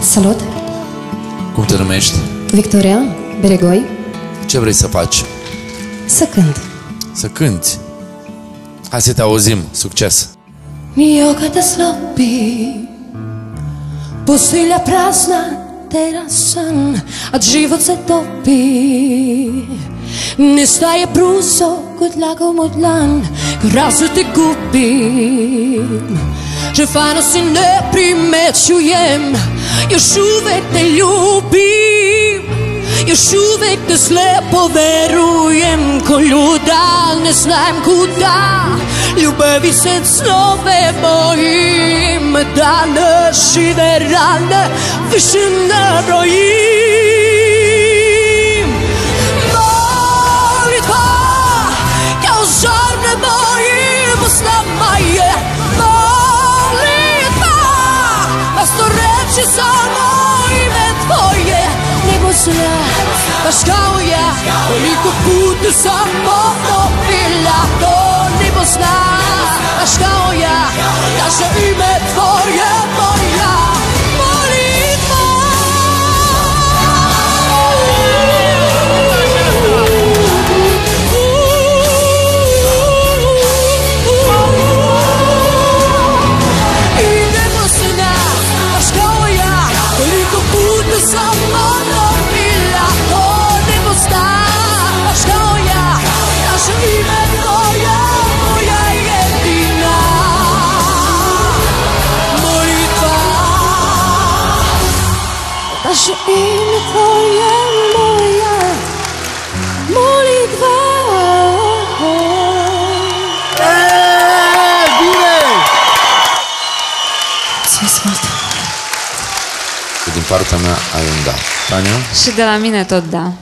Salut! Cum te numești? Victoria, Beregoi, Ce vrei să faci? să cânt. Să cânti. Hai să te auzim. Succes! Io kad te slopi Pustilja prazna terasan A život se topi Nestaje bruso kod lagom od lan Kad razu te gubim Že fajno si ne primećujem. Još uvek te ljubim. Još uvek te slepo verujem. Ko ljuda ne znam kuda. Ljubavi se snove bojim. Da ne žive rane Više ne brojim Husene, hvad skov jeg? Og lige kunne putte som morgen, vil jeg gå lige. Din partea mea ai un da. Tania? Și de la mine tot da.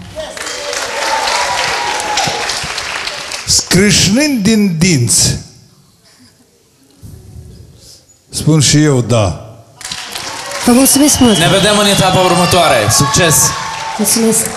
Scrâșnind din dinți. Spun și eu da. Vă mulțumesc mult! Ne vedem în etapa următoare. Succes! Mulțumesc!